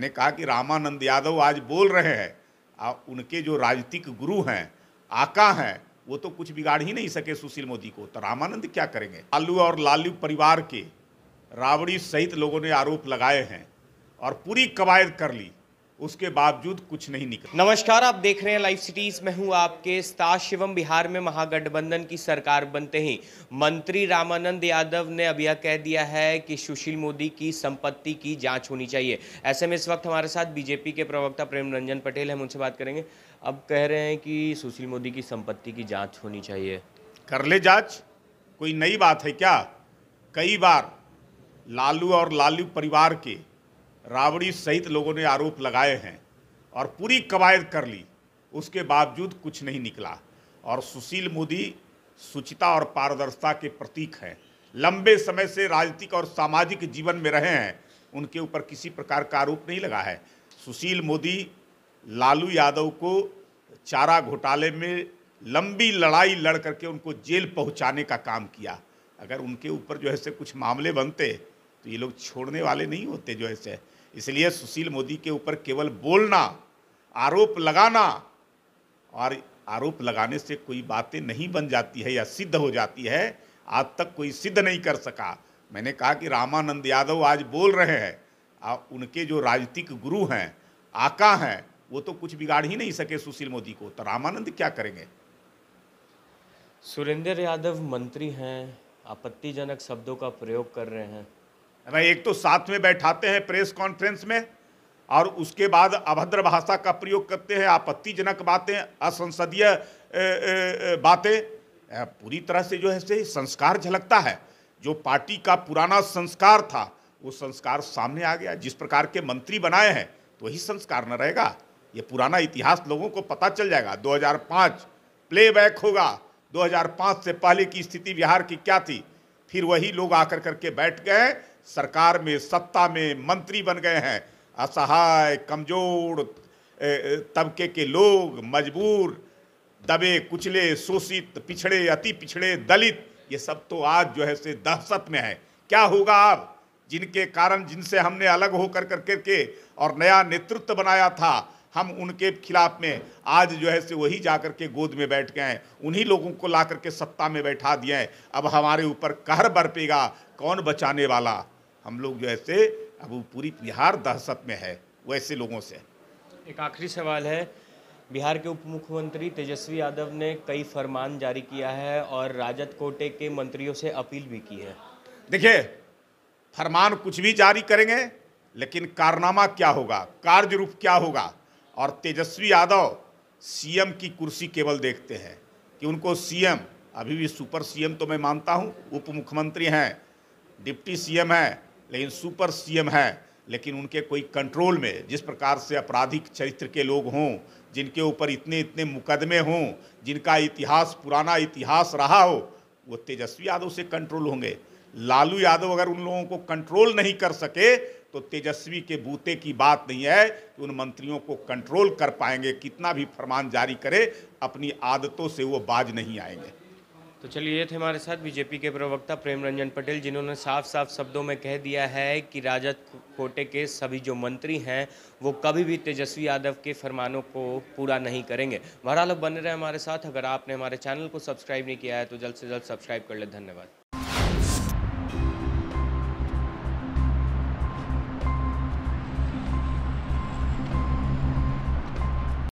मैंने कहा कि रामानंद यादव आज बोल रहे हैं आ, उनके जो राजनीतिक गुरु हैं आका हैं वो तो कुछ बिगाड़ ही नहीं सके सुशील मोदी को। तो रामानंद क्या करेंगे? लालू और लालू परिवार के रावड़ी सहित लोगों ने आरोप लगाए हैं और पूरी कवायद कर ली। उसके बावजूद कुछ नहीं निकला। नमस्कार आप देख रहे हैं लाइव सिटीज़ में हूँ आपके स्ताश शिवम। बिहार में महागठबंधन की सरकार बनते ही मंत्री रामानंद यादव ने अब यह कह दिया है कि सुशील मोदी की संपत्ति की जाँच होनी चाहिए। ऐसे में इस वक्त हमारे साथ बीजेपी के प्रवक्ता प्रेम रंजन पटेल हम उनसे बात करेंगे। अब कह रहे हैं कि सुशील मोदी की संपत्ति की जाँच होनी चाहिए। कर ले जाँच। कोई नई बात है क्या? कई बार लालू और लालू परिवार के रावड़ी सहित लोगों ने आरोप लगाए हैं और पूरी कवायद कर ली। उसके बावजूद कुछ नहीं निकला। और सुशील मोदी सुचिता और पारदर्शिता के प्रतीक हैं। लंबे समय से राजनीतिक और सामाजिक जीवन में रहे हैं। उनके ऊपर किसी प्रकार का आरोप नहीं लगा है। सुशील मोदी लालू यादव को चारा घोटाले में लंबी लड़ाई लड़ करके उनको जेल पहुँचाने का काम किया। अगर उनके ऊपर जो है से कुछ मामले बनते तो ये लोग छोड़ने वाले नहीं होते जो ऐसे इसलिए सुशील मोदी के ऊपर केवल बोलना, आरोप लगाना और आरोप लगाने से कोई बातें नहीं बन जाती है या सिद्ध हो जाती है, आज तक कोई सिद्ध नहीं कर सका। मैंने कहा कि रामानंद यादव आज बोल रहे हैं और उनके जो राजनीतिक गुरु हैं, आका हैं, वो तो कुछ बिगाड़ ही नहीं सके सुशील मोदी को। तो रामानंद क्या करेंगे? सुरेंद्र यादव मंत्री हैं, आपत्तिजनक शब्दों का प्रयोग कर रहे हैं। भाई, एक तो साथ में बैठाते हैं प्रेस कॉन्फ्रेंस में, और उसके बाद अभद्र भाषा का प्रयोग करते हैं, आपत्तिजनक बातें, असंसदीय बातें। पूरी तरह से जो है से संस्कार झलकता है। जो पार्टी का पुराना संस्कार था, वो संस्कार सामने आ गया। जिस प्रकार के मंत्री बनाए हैं तो वही संस्कार न रहेगा। ये पुराना इतिहास लोगों को पता चल जाएगा। 2005 प्लेबैक होगा। 2005 से पहले की स्थिति बिहार की क्या थी? फिर वही लोग आकर करके बैठ गए सरकार में, सत्ता में मंत्री बन गए हैं। असहाय, कमज़ोर तबके के लोग, मजबूर, दबे, कुचले, शोषित, पिछड़े, अति पिछड़े, दलित, ये सब तो आज जो है से दहशत में है। क्या होगा अब? जिनके कारण, जिनसे हमने अलग होकर कर करके और नया नेतृत्व बनाया था, हम उनके खिलाफ में आज जो है से वही जाकर के गोद में बैठ गए हैं। उन्हीं लोगों को ला करके सत्ता में बैठा दिए हैं। अब हमारे ऊपर कहर बरपेगा, कौन बचाने वाला? हम लोग जो है से अब पूरी बिहार दहशत में है वैसे लोगों से। एक आखिरी सवाल है बिहार के उप मुख्यमंत्री तेजस्वी यादव ने कई फरमान जारी किया है और राजद कोटे के मंत्रियों से अपील भी की है। देखिए फरमान कुछ भी जारी करेंगे लेकिन कारनामा क्या होगा कार्य रूप क्या होगा? और तेजस्वी यादव सीएम की कुर्सी केवल देखते हैं कि उनको सीएम अभी भी सुपर सीएम तो मैं मानता हूँ उप मुख्यमंत्री हैं डिप्टी सीएम हैं लेकिन सुपर सीएम है, लेकिन उनके कोई कंट्रोल में, जिस प्रकार से आपराधिक चरित्र के लोग हों, जिनके ऊपर इतने इतने मुकदमे हों, जिनका इतिहास, पुराना इतिहास रहा हो, वो तेजस्वी यादव से कंट्रोल होंगे। लालू यादव अगर उन लोगों को कंट्रोल नहीं कर सके तो तेजस्वी के बूते की बात नहीं है कि उन मंत्रियों को कंट्रोल कर पाएँगे, कितना भी फरमान जारी करे, अपनी आदतों से वो बाज नहीं आएँगे। तो चलिए, ये थे हमारे साथ बीजेपी के प्रवक्ता प्रेम रंजन पटेल, जिन्होंने साफ़ साफ़ शब्दों में कह दिया है कि राजद कोटे के सभी जो मंत्री हैं, वो कभी भी तेजस्वी यादव के फरमानों को पूरा नहीं करेंगे। बहरहाल बने रहे हमारे साथ। अगर आपने हमारे चैनल को सब्सक्राइब नहीं किया है तो जल्द से जल्द सब्सक्राइब कर ले। धन्यवाद।